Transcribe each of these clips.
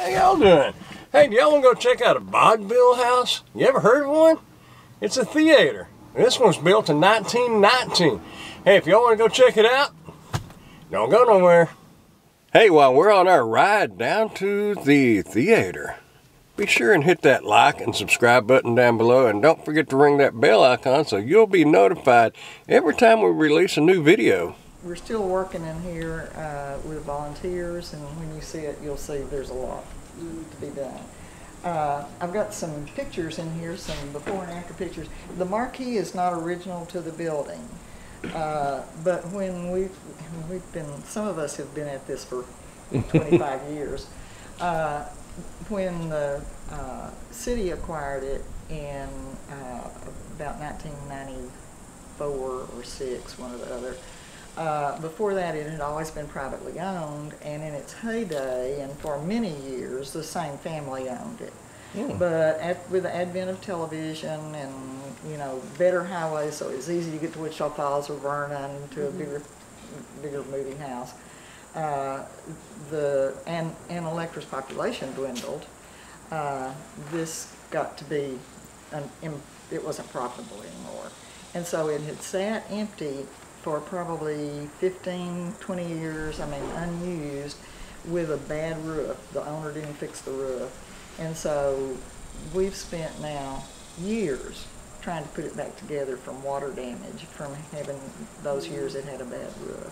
How y'all doing? Hey, do y'all want to go check out a vaudeville house? You ever heard of one? It's a theater. This one's built in 1919. Hey, if y'all want to go check it out, don't go nowhere. Hey, while we're on our ride down to the theater, be sure and hit that like and subscribe button down below and don't forget to ring that bell icon so you'll be notified every time we release a new video. We're still working in here uh, with volunteers, and when you see it, you'll see there's a lot to be done. Uh, I've got some pictures in here, some before and after pictures. The marquee is not original to the building, uh, but when we've, we've been, some of us have been at this for 25 years. Uh, when the uh, city acquired it in uh, about 1994 or 6, one or the other, uh, before that, it had always been privately owned, and in its heyday, and for many years, the same family owned it. Hmm. But at, with the advent of television and you know better highways, so it's easy to get to Wichita Falls or Vernon to a bigger, bigger moving house. Uh, the and and Electra's population dwindled. Uh, this got to be an, it wasn't profitable anymore, and so it had sat empty for probably 15, 20 years. I mean, unused, with a bad roof. The owner didn't fix the roof, and so we've spent now years trying to put it back together from water damage from having those years it had a bad roof.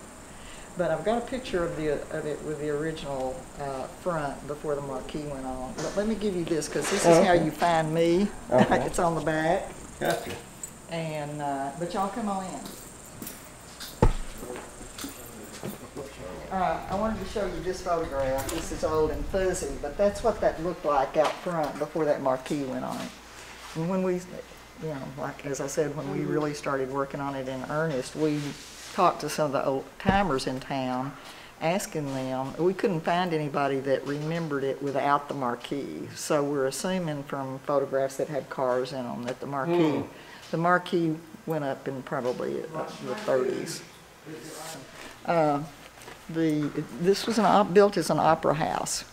But I've got a picture of the of it with the original uh, front before the marquee went on. But let me give you this because this is how you find me. Okay. it's on the back. Gotcha. And uh, but y'all come on in. Uh, I wanted to show you this photograph. This is old and fuzzy, but that's what that looked like out front before that marquee went on. And when we, you know, like as I said, when we really started working on it in earnest, we talked to some of the old timers in town, asking them. We couldn't find anybody that remembered it without the marquee. So we're assuming from photographs that had cars in them that the marquee, the marquee went up in probably the 30s. Uh, the, this was an, op- built as an opera house,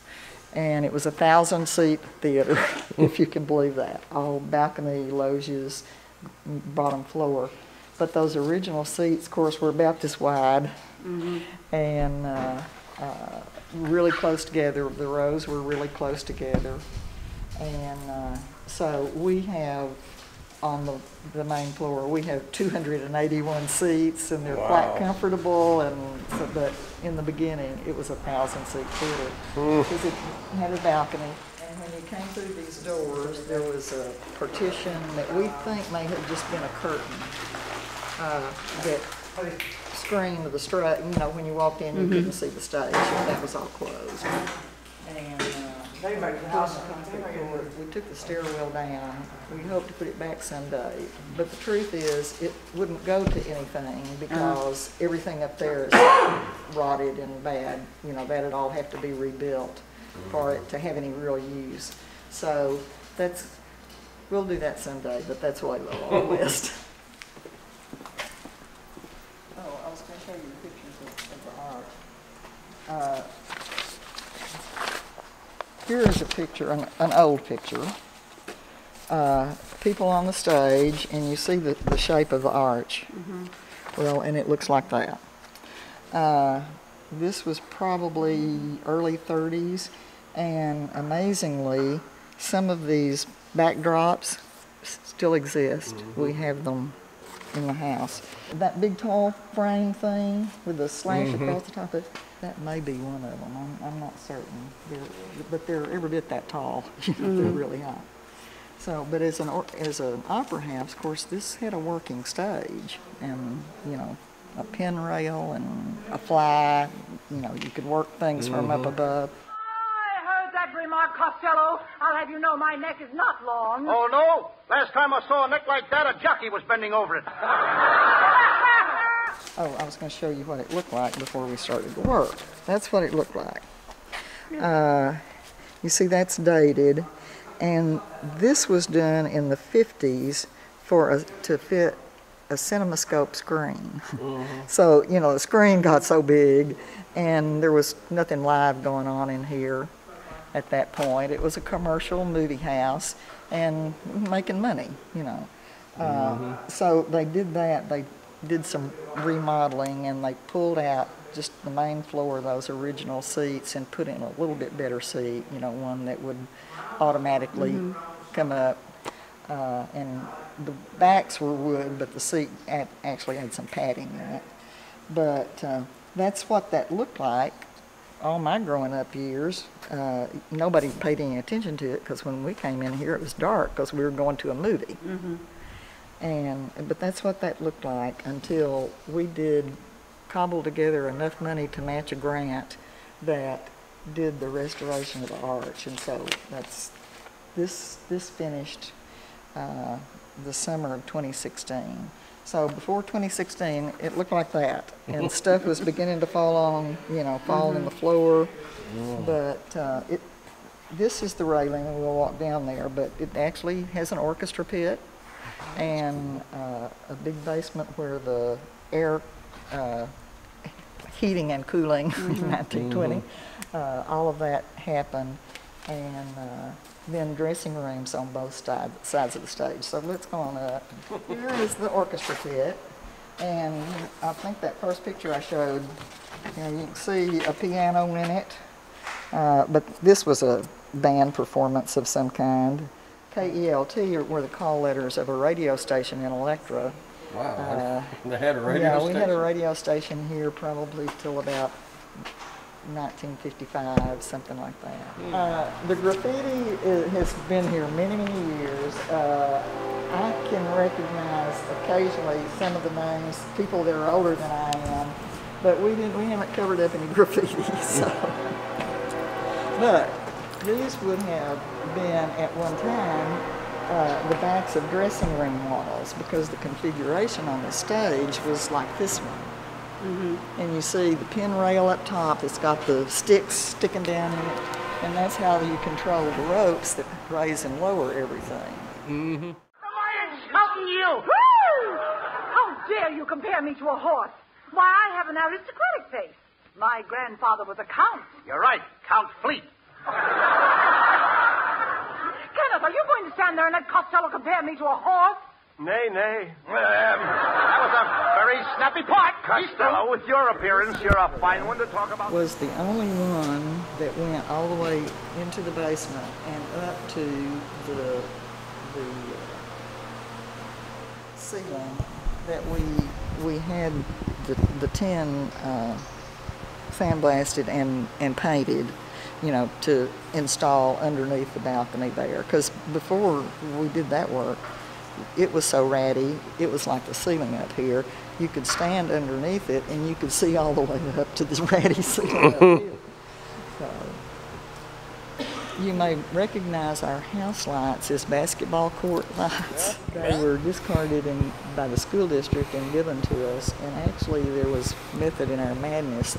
and it was a thousand seat theater, if you can believe that. All balcony, loges, bottom floor. But those original seats, of course, were about this wide, and uh, uh, really close together. The rows were really close together, and uh, so we have on the, the main floor, we have 281 seats, and they're Wow. quite comfortable. And so, but in the beginning, it was a thousand seat theater because it had a balcony. And when you came through these doors, there was a partition that we think may have just been a curtain uh, that screened the strut. You know, when you walked in, you couldn't see the stage, and that was all closed. And they made the house concrete floor. We took the stairwell down. We hope to put it back someday. But the truth is, it wouldn't go to anything because everything up there is rotted and bad. You know, that'd all have to be rebuilt for it to have any real use. So that's, we'll do that someday, but that's way low on the list. Oh, I was gonna show you the pictures of, of the art. Uh, Here is a picture, an, an old picture. Uh, people on the stage, and you see the, the shape of the arch. Well, and it looks like that. Uh, this was probably early 30s, and amazingly, some of these backdrops still exist. We have them in the house. That big tall frame thing with the slash mm-hmm. across the top of it, that may be one of them. I'm, I'm not certain. They're, but they're every bit that tall. You know, They're mm. really high. So, but as an as an opera house, of course, this had a working stage, and you know, a pin rail and a fly. You know, you could work things from up mm-hmm. above. I heard that remark, Costello. I'll have you know my neck is not long. Oh, no? Last time I saw a neck like that, a jockey was bending over it. Oh, I was going to show you what it looked like before we started to work. That's what it looked like. Uh, you see, that's dated, and this was done in the 50s for a, to fit a cinemascope screen. so, you know, the screen got so big, and there was nothing live going on in here. At that point. It was a commercial movie house and making money, you know. Uh, So they did that. They did some remodeling and they pulled out just the main floor of those original seats and put in a little bit better seat, you know, one that would automatically come up. Uh, and the backs were wood, but the seat actually had some padding in it. But uh, that's what that looked like all my growing up years. Uh, nobody paid any attention to it because when we came in here, it was dark because we were going to a movie. And but that's what that looked like until we did cobble together enough money to match a grant that did the restoration of the arch, and so that's this this finished uh, the summer of 2016. So before 2016, it looked like that, and stuff was beginning to fall on, you know, fall in the floor. But uh, it, this is the railing, and we'll walk down there. But it actually has an orchestra pit and uh, a big basement where the air uh, heating and cooling in 1920, uh, all of that happened, and uh, then dressing rooms on both side, sides of the stage. So let's go on up. Here is the orchestra pit, and I think that first picture I showed, you know, you can see a piano in it, uh, but this was a band performance of some kind. KELT were the call letters of a radio station in Electra. Wow. they had a radio yeah, station. we had a radio station here probably till about 1955, something like that. Uh, the graffiti i- has been here many, many years. Uh, I can recognize occasionally some of the names, people that are older than I am, but we didn't. We haven't covered up any graffiti, so. But these would have been at one time uh, the backs of dressing room walls because the configuration on the stage was like this one. And you see the pin rail up top, it's got the sticks sticking down in it, and that's how you control the ropes that raise and lower everything. Mm Am I insulting you? Woo! How dare you compare me to a horse? Why, I have an aristocratic face. My grandfather was a count. You're right, Count Fleet. Kenneth, are you going to stand there and let Costello compare me to a horse? Nay, nay. Um, that was a very snappy part, Costello. With your appearance, you're a fine one to talk about. Was the only one that went all the way into the basement and up to the the ceiling that we we had the the tin uh, sandblasted and and painted, you know, to install underneath the balcony there. Because before we did that work, it was so ratty. It was like the ceiling up here. You could stand underneath it and you could see all the way up to this ratty ceiling up here. So, you may recognize our house lights as basketball court lights. They were discarded in, by the school district and given to us. And actually, there was method in our madness.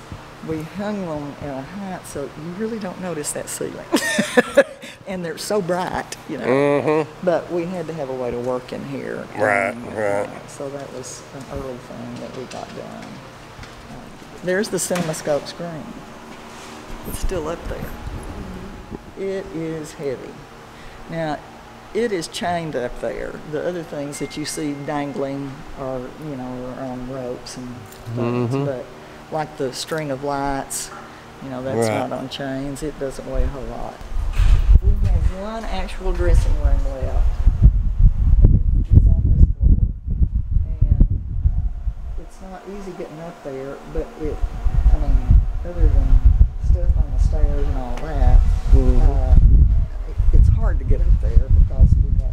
We hung them at a height so you really don't notice that ceiling. and they're so bright, you know. But we had to have a way to work in here. Right, And, right. uh, so that was an early thing that we got done. Uh, There's the CinemaScope screen. It's still up there. It is heavy. Now, it is chained up there. The other things that you see dangling are, you know, are on ropes and things. Mm-hmm. But like the string of lights, you know, that's Right. not on chains. It doesn't weigh a whole lot. We have one actual dressing room left. It's on this floor. And uh, it's not easy getting up there, but it, I mean, other than stuff on the stairs and all that, uh, it- it's hard to get up there because we've got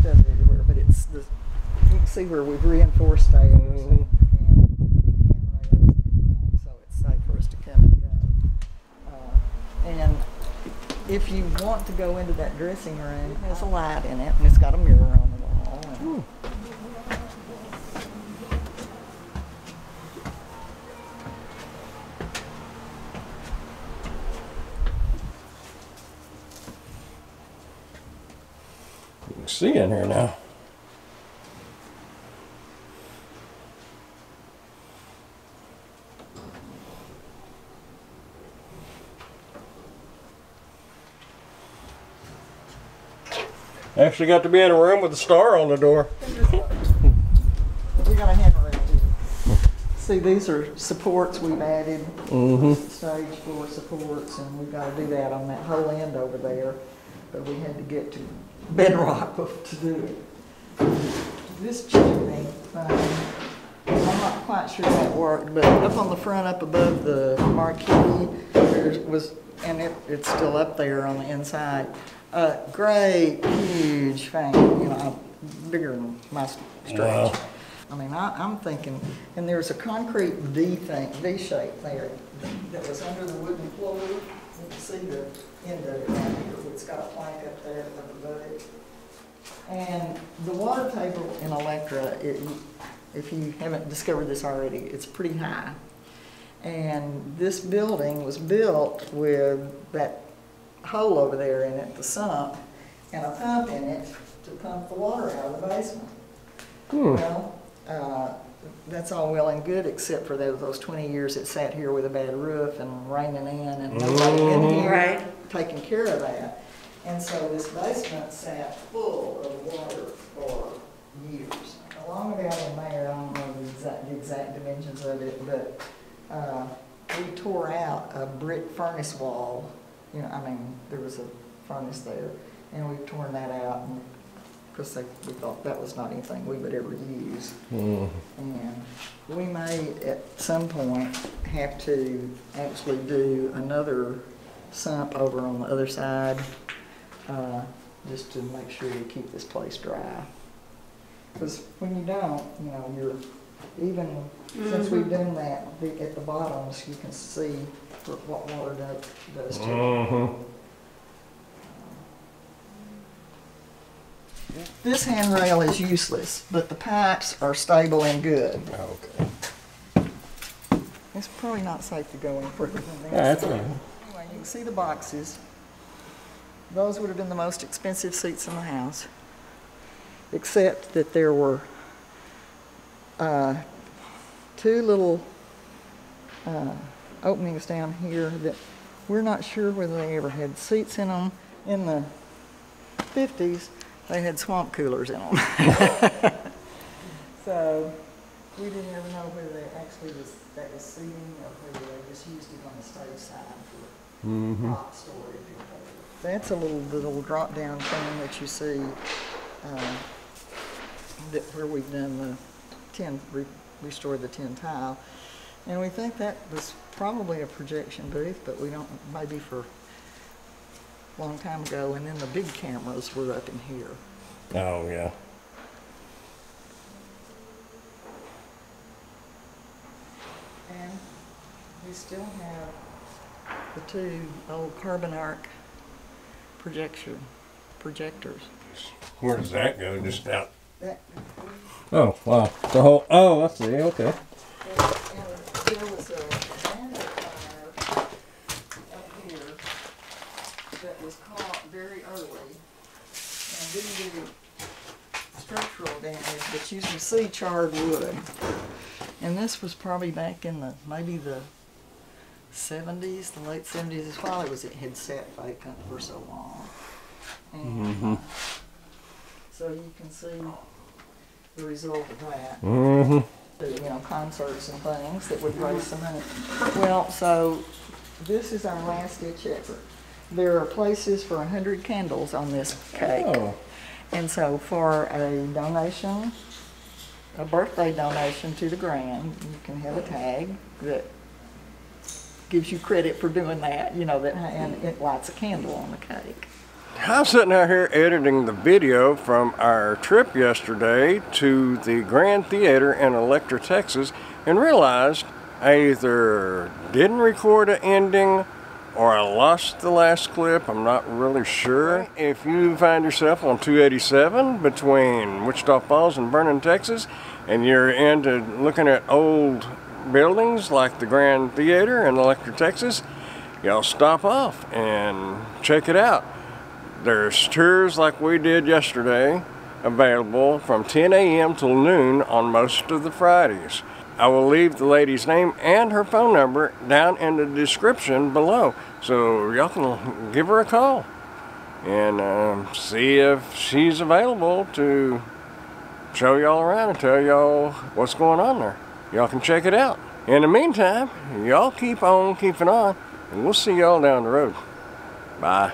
stuff everywhere. But it's the, you can see where we've reinforced stairs and, and handrails and everything, so it's safe for us to come and go. Uh, and if you want to go into that dressing room, it has a light in it and it's got a mirror on the wall. And, You can see in here now. Actually got to be in a room with a star on the door. We got a here. See, these are supports we've added, mm-hmm. stage floor supports, and we've got to do that on that whole end over there. But we had to get to bedrock to do it. This chimney, thing, I'm not quite sure that worked, but up on the front, up above the marquee, there was, and it, it's still up there on the inside. Uh, great, huge fan, you know, bigger than my stretch. Wow. I mean, I, I'm thinking, and there's a concrete V thing, V shape there that was under the wooden floor. You can see the end of it down here. It's got a plank up there above it. And the water table in Electra, it, if you haven't discovered this already, it's pretty high. And this building was built with that hole over there in it, the sump, and a pump in it to pump the water out of the basement. Well, uh, that's all well and good, except for those, those twenty years it sat here with a bad roof and raining in and nobody in here Right. taking care of that. And so this basement sat full of water for years. Along down in there, I don't know the exact, the exact dimensions of it, but, uh, we tore out a brick furnace wall. You know, I mean, there was a furnace there, and we've torn that out, and, because they, we thought that was not anything we would ever use. And we may, at some point, have to actually do another sump over on the other side, uh, just to make sure we keep this place dry. Because when you don't, you know, you're, even since we've done that, the- at the bottoms, you can see what what water does, does to it. This handrail is useless, but the pipes are stable and good. Oh, okay. It's probably not safe to go any further than that. Yeah, that's fine. Anyway, you can see the boxes. Those would have been the most expensive seats in the house, except that there were uh, two little uh, openings down here that we're not sure whether they ever had seats in them. In the 50s, they had swamp coolers in them. so we didn't ever know whether they actually was, that was seating or whether they just used it on the stage side for rock storage or whatever. That's a little, little drop-down thing that you see, uh, that where we've done the tin, re- restored the tin tile. And we think that was probably a projection booth, but we don't, maybe for a long time ago. And then the big cameras were up in here. Oh, yeah. And we still have the two old carbon arc projection, projectors. Where does that go? Just out. That, Oh, wow. The whole. Oh, I see. Okay. and there was a amplifier up here that was caught very early and didn't do structural damage, but you can see charred wood. And this was probably back in the, maybe the seventies, the late seventies, it's while it was, it had sat vacant for so long. And, uh, so you can see the result of that Mm-hmm. you know, concerts and things that would raise some money. Well, so this is our last ditch effort. There are places for a hundred candles on this cake. Oh. And so for a donation, a birthday donation to the Grand, you can have a tag that gives you credit for doing that, you know, that, and it lights a candle on the cake. I was sitting out here editing the video from our trip yesterday to the Grand Theater in Electra, Texas, and realized I either didn't record an ending or I lost the last clip. I'm not really sure. If you find yourself on 287 between Wichita Falls and Vernon, Texas, and you're into looking at old buildings like the Grand Theater in Electra, Texas, y'all stop off and check it out. There's tours like we did yesterday available from 10 a.m. till noon on most of the Fridays. I will leave the lady's name and her phone number down in the description below, so y'all can give her a call. and um, see if she's available to show y'all around and tell y'all what's going on there. Y'all can check it out. In the meantime, y'all keep on keeping on, and we'll see y'all down the road. Bye.